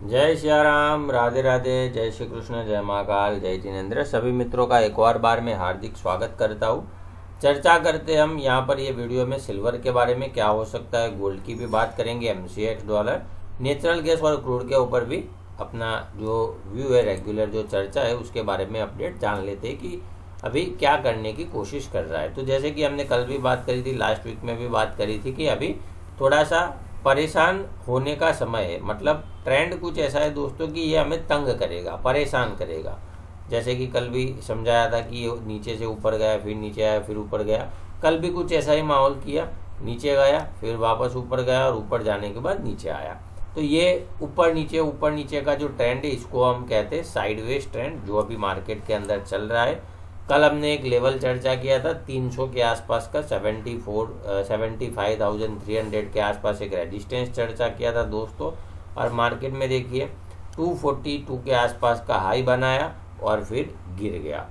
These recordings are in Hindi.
जय सियाराम, राधे राधे, जय श्री कृष्ण, जय महाकाल जय जिनेन्द्र। सभी मित्रों का एक और बार में हार्दिक स्वागत करता हूँ। चर्चा करते हम यहाँ पर ये वीडियो में सिल्वर के बारे में, क्या हो सकता है, गोल्ड की भी बात करेंगे एम डॉलर नेचुरल गैस और क्रूड के ऊपर भी अपना जो व्यू है रेगुलर जो चर्चा है, उसके बारे में अपडेट जान लेते हैं कि अभी क्या करने की कोशिश कर रहा है। तो जैसे कि हमने कल भी बात करी थी लास्ट वीक में भी बात करी थी कि अभी थोड़ा सा परेशान होने का समय है। मतलब ट्रेंड कुछ ऐसा है दोस्तों कि ये हमें तंग करेगा, परेशान करेगा। जैसे कि कल भी समझाया था कि ये नीचे से ऊपर गया, फिर नीचे आया, फिर ऊपर गया। कल भी कुछ ऐसा ही माहौल किया, नीचे गया, फिर वापस ऊपर गया और ऊपर जाने के बाद नीचे आया। तो ये ऊपर नीचे ऊपर नीचे का जो ट्रेंड है, इसको हम कहते हैं साइडवेज ट्रेंड जो अभी मार्केट के अंदर चल रहा है। कल हमने एक लेवल चर्चा किया था 300 के आसपास का 74 seventy five thousand three hundred के आसपास एक रेजिस्टेंस चर्चा किया था दोस्तों। और मार्केट में देखिए 242 के आसपास का हाई बनाया और फिर गिर गया।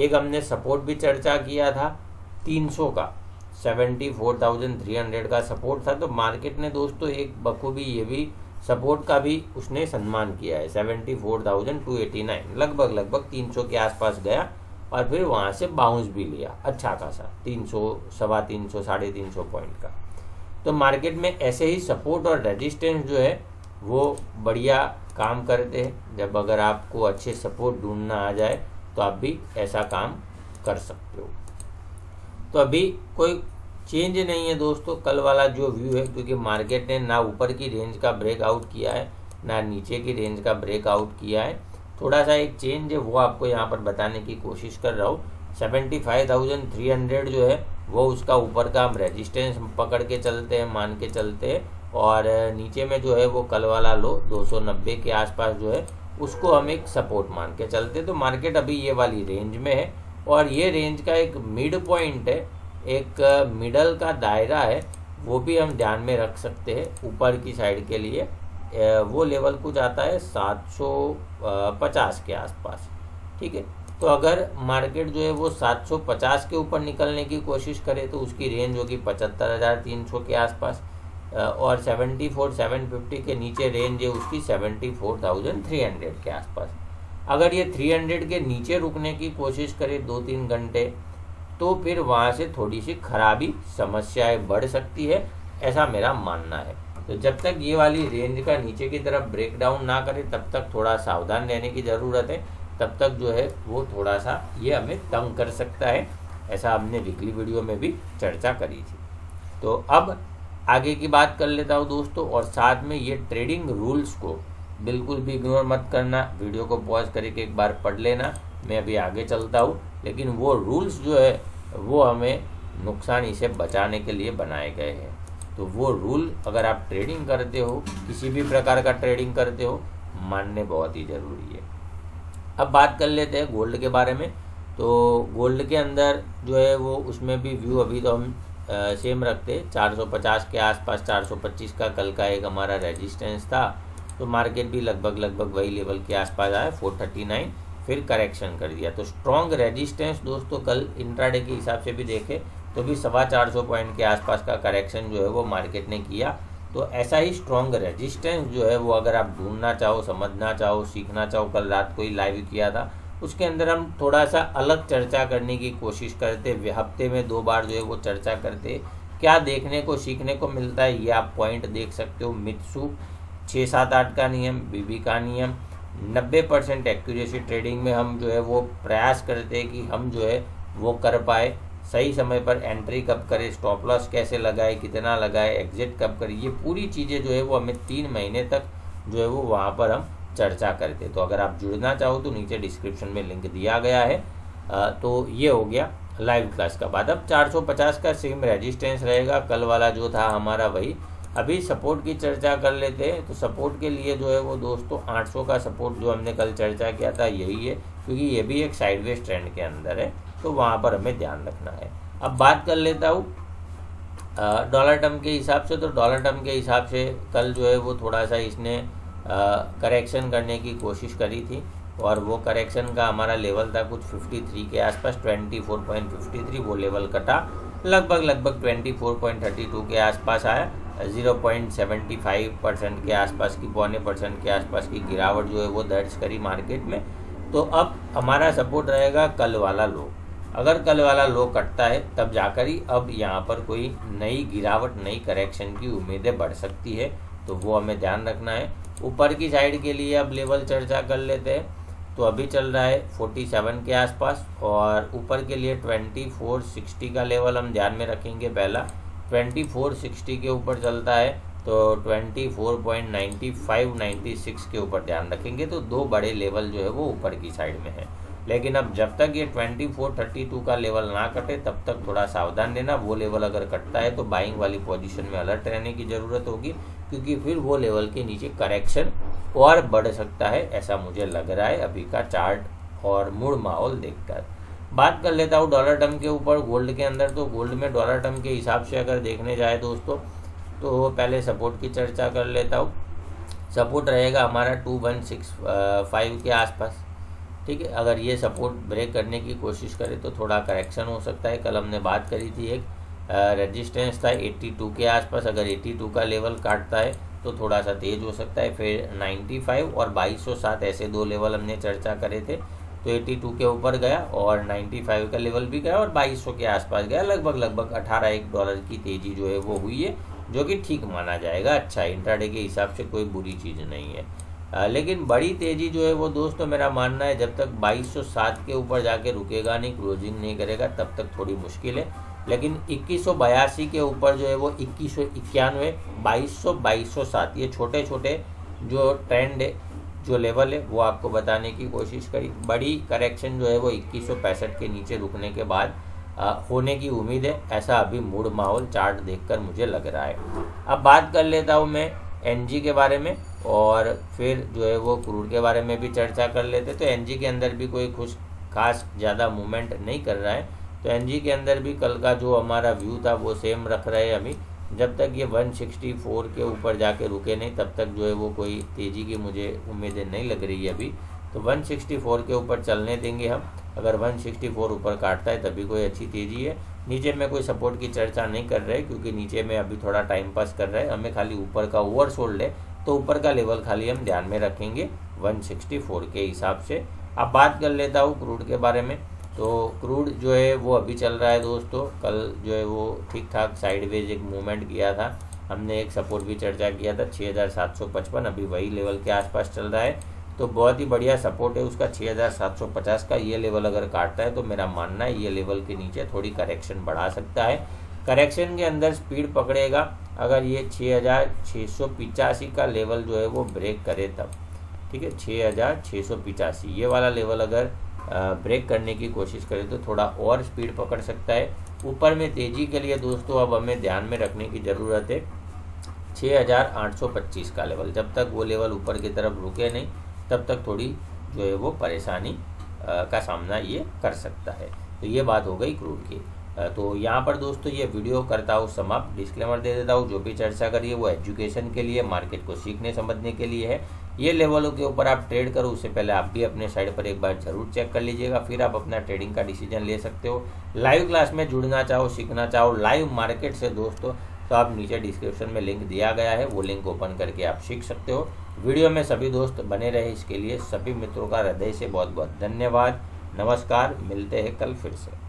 एक हमने सपोर्ट भी चर्चा किया था 300 का 74,300 का सपोर्ट था। तो मार्केट ने दोस्तों एक बखूबी ये भी सपोर्ट का भी उसने सम्मान किया है 74,289 लगभग लगभग 300 के आसपास गया। और फिर वहाँ से बाउंस भी लिया। अच्छा खासा, तीन सौ, सवा तीन सौ, साढ़े तीन सौ पॉइंट का। तो मार्केट में ऐसे ही सपोर्ट और रेजिस्टेंस जो है, वो बढ़िया काम करते हैं। जब अगर आपको अच्छे सपोर्ट ढूंढना आ जाए तो आप भी ऐसा काम कर सकते हो। तो अभी कोई चेंज नहीं है दोस्तों, कल वाला जो व्यू है, क्योंकि मार्केट ने ना ऊपर की रेंज का ब्रेकआउट किया है, ना नीचे की रेंज का ब्रेकआउट किया है। थोड़ा सा एक चेंज है, वो आपको यहाँ पर बताने की कोशिश कर रहा हूँ। Seventy five thousand three hundred जो है, वो उसका ऊपर का हम रेजिस्टेंस पकड़ के चलते हैं, मान के चलते हैं। और नीचे में जो है, वो कल वाला लो 290 के आसपास जो है, उसको हम एक सपोर्ट मान के चलते तो मार्केट अभी ये वाली रेंज में है। और ये रेंज का एक मिड पॉइंट है, एक मिडल का दायरा है, वो भी हम ध्यान में रख सकते हैं, ऊपर की साइड के लिए। वो लेवल कुछ आता है 750 के आसपास, ठीक है? तो अगर मार्केट जो है वो 750 के ऊपर निकलने की कोशिश करे तो उसकी रेंज होगी पचहत्तर हज़ार तीन सौ के आसपास और सेवेंटी फोर सेवन फिफ्टी के नीचे रेंज है उसकी seventy four thousand three hundred के आसपास। अगर ये थ्री हंड्रेड के नीचे रुकने की कोशिश करे दो तीन घंटे तो फिर वहाँ से थोड़ी सी खराबी, समस्याएँ बढ़ सकती है, ऐसा मेरा मानना है। तो जब तक ये वाली रेंज का नीचे की तरफ़ ब्रेक डाउन ना करे, तब तक थोड़ा सावधान रहने की ज़रूरत है। तब तक जो है, वो थोड़ा सा ये हमें तंग कर सकता है। ऐसा हमने वीकली वीडियो में भी चर्चा करी थी। तो अब आगे की बात कर लेता हूँ दोस्तों, और साथ में ये ट्रेडिंग रूल्स को बिल्कुल भी इग्नोर मत करना। वीडियो को पॉज करके एक बार पढ़ लेना। मैं अभी आगे चलता हूँ, लेकिन वो रूल्स जो है, वो हमें नुकसान इसे बचाने के लिए बनाए गए हैं। तो वो रूल अगर आप ट्रेडिंग करते हो, किसी भी प्रकार का ट्रेडिंग करते हो, मानने बहुत ही ज़रूरी है। अब बात कर लेते हैं गोल्ड के बारे में। तो गोल्ड के अंदर जो है वो उसमें भी व्यू अभी तो हम सेम रखते। 450 के आसपास 425 का कल का एक हमारा रेजिस्टेंस था। तो मार्केट भी लगभग लगभग वही लेवल के आसपास आया 439 फिर करेक्शन कर दिया। तो स्ट्रॉन्ग रेजिस्टेंस दोस्तों कल इंट्राडे के हिसाब से भी देखे तो भी सवा चार सौ पॉइंट के आसपास का करेक्शन जो है वो मार्केट ने किया। तो ऐसा ही स्ट्रॉन्ग रेजिस्टेंस जो है वो अगर आप ढूंढना चाहो, समझना चाहो, सीखना चाहो, कल रात को ही लाइव किया था, उसके अंदर हम थोड़ा सा अलग चर्चा करने की कोशिश करते हफ़्ते में दो बार जो है वो चर्चा करते, क्या देखने को, सीखने को मिलता है, ये आप पॉइंट देख सकते हो मित्सु छः सात आठ का नियम बीबी का नियम, नब्बे परसेंट एक्यूरेसी ट्रेडिंग में हम जो है वो प्रयास करते हैं कि हम जो है वो कर पाए। सही समय पर एंट्री कब करें स्टॉप लॉस कैसे लगाए कितना लगाए एग्जिट कब करें ये पूरी चीज़ें जो है वो हमें तीन महीने तक जो है वो वहाँ पर हम चर्चा करते तो अगर आप जुड़ना चाहो तो नीचे डिस्क्रिप्शन में लिंक दिया गया है। आ, तो ये हो गया लाइव क्लास का बाद। अब 450 का सेम रेजिस्टेंस रहेगा। कल वाला जो था हमारा वही। अभी सपोर्ट की चर्चा कर लेते हैं। तो सपोर्ट के लिए जो है वो दोस्तों 800 का सपोर्ट जो हमने कल चर्चा किया था यही है। क्योंकि ये भी एक साइडवेज ट्रेंड के अंदर है। तो वहाँ पर हमें ध्यान रखना है। अब बात कर लेता हूँ डॉलर टर्म के हिसाब से तो डॉलर टर्म के हिसाब से कल जो है वो थोड़ा सा इसने करेक्शन करने की कोशिश करी थी और वो करेक्शन का हमारा लेवल था कुछ 53 के आसपास 24.53 वो लेवल कटा लगभग लगभग 24.32 के आसपास आया zero point seventy five percent के आसपास की, पौने परसेंट के आसपास की गिरावट जो है वो दर्ज करी मार्केट में। तो अब हमारा सपोर्ट रहेगा कल वाला लो अगर कल वाला लो कटता है, तब जाकर ही अब यहाँ पर कोई नई गिरावट, नई करेक्शन की उम्मीदें बढ़ सकती है तो वो हमें ध्यान रखना है। ऊपर की साइड के लिए अब लेवल चर्चा कर लेते हैं। तो अभी चल रहा है 47 के आसपास और ऊपर के लिए 2460 का लेवल हम ध्यान में रखेंगे पहला। 2460 के ऊपर चलता है तो 24.95 96 के ऊपर ध्यान रखेंगे तो दो बड़े लेवल जो है वो ऊपर की साइड में है। लेकिन अब जब तक ये 2432 का लेवल ना कटे, तब तक थोड़ा सावधान रहना। वो लेवल अगर कटता है तो बाइंग वाली पोजीशन में अलर्ट रहने की ज़रूरत होगी, क्योंकि फिर वो लेवल के नीचे करेक्शन और बढ़ सकता है, ऐसा मुझे लग रहा है। अभी का चार्ट और मूड माहौल देखकर। बात कर लेता हूँ डॉलर टर्म के ऊपर गोल्ड के अंदर। तो गोल्ड में डॉलर टर्म के हिसाब से अगर देखने जाए दोस्तों तो पहले सपोर्ट की चर्चा कर लेता हूँ। सपोर्ट रहेगा हमारा टू वन सिक्स फाइव के आसपास। ठीक है, अगर ये सपोर्ट ब्रेक करने की कोशिश करे तो थोड़ा करेक्शन हो सकता है। कल हमने बात करी थी एक रेजिस्टेंस था 82 के आसपास। अगर 82 का लेवल काटता है तो थोड़ा सा तेज हो सकता है। फिर 95 और 2207 ऐसे दो लेवल हमने चर्चा करे थे तो 82 के ऊपर गया और 95 का लेवल भी गया और 2200 के आसपास गया। लगभग लगभग 18 एक डॉलर की तेज़ी जो है वो हुई है, जो कि ठीक माना जाएगा। अच्छा इंट्राडे के हिसाब से कोई बुरी चीज़ नहीं है। लेकिन बड़ी तेज़ी जो है वो दोस्तों मेरा मानना है जब तक 2207 के ऊपर जाके रुकेगा नहीं क्लोजिंग नहीं करेगा तब तक थोड़ी मुश्किल है। लेकिन इक्कीस के ऊपर जो है वो इक्कीस सौ इक्यानवे बाईस ये छोटे छोटे जो ट्रेंड है जो लेवल है वो आपको बताने की कोशिश करी। बड़ी करेक्शन जो है वो इक्कीस के नीचे रुकने के बाद आ, होने की उम्मीद है। ऐसा अभी मूड माहौल चार्ट देखकर मुझे लग रहा है। अब बात कर लेता हूँ मैं एनजी के बारे में। और फिर जो है वो क्रूड के बारे में भी चर्चा कर लेते। तो एनजी के अंदर भी कोई खुश खास ज़्यादा मूवमेंट नहीं कर रहा है। तो एनजी के अंदर भी कल का जो हमारा व्यू था वो सेम रख रहे हैं अभी। जब तक ये 164 के ऊपर जाके रुके नहीं, तब तक जो है वो कोई तेज़ी की मुझे उम्मीदें नहीं लग रही है अभी। तो 164 के ऊपर चलने देंगे हम। अगर 164 ऊपर काटता है तभी कोई अच्छी तेज़ी है। नीचे में कोई सपोर्ट की चर्चा नहीं कर रहे, क्योंकि नीचे में अभी थोड़ा टाइम पास कर रहे हैं। हमें खाली ऊपर का ओवर सोल्ड है। तो ऊपर का लेवल खाली हम ध्यान में रखेंगे 164 के हिसाब से। अब बात कर लेता हूँ क्रूड के बारे में। तो क्रूड जो है, वो अभी चल रहा है दोस्तों। कल जो है, वो ठीक ठाक साइडवेज एक मूवमेंट किया था। हमने एक सपोर्ट भी चर्चा किया था छः हज़ार सात सौ पचपन। अभी वही लेवल के आसपास चल रहा है। तो बहुत ही बढ़िया सपोर्ट है उसका। 6750 का ये लेवल अगर काटता है तो मेरा मानना है ये लेवल के नीचे थोड़ी करेक्शन बढ़ा सकता है। करेक्शन के अंदर स्पीड पकड़ेगा। अगर ये 6685 का लेवल जो है वो ब्रेक करे तब, ठीक है? 6685 ये वाला लेवल अगर ब्रेक करने की कोशिश करे तो थोड़ा और स्पीड पकड़ सकता है। ऊपर में तेज़ी के लिए दोस्तों अब हमें ध्यान में रखने की ज़रूरत है 6825 का लेवल। जब तक वो लेवल ऊपर की तरफ़ रुके नहीं, तब तक थोड़ी जो है वो परेशानी का सामना ये कर सकता है। तो ये बात हो गई क्रूड की। तो यहाँ पर दोस्तों ये वीडियो करता हूँ समाप्त। डिस्क्लेमर दे देता हूँ, जो भी चर्चा करिए वो एजुकेशन के लिए मार्केट को सीखने, समझने के लिए है। ये लेवलों के ऊपर आप ट्रेड करो, उससे पहले आप भी अपने साइड पर एक बार ज़रूर चेक कर लीजिएगा, फिर आप अपना ट्रेडिंग का डिसीज़न ले सकते हो। लाइव क्लास में जुड़ना चाहो, सीखना चाहो लाइव मार्केट से दोस्तों तो आप नीचे डिस्क्रिप्शन में लिंक दिया गया है, वो लिंक ओपन करके आप सीख सकते हो। वीडियो में सभी दोस्त बने रहे इसके लिए, सभी मित्रों का हृदय से बहुत बहुत धन्यवाद। नमस्कार, मिलते हैं कल फिर से।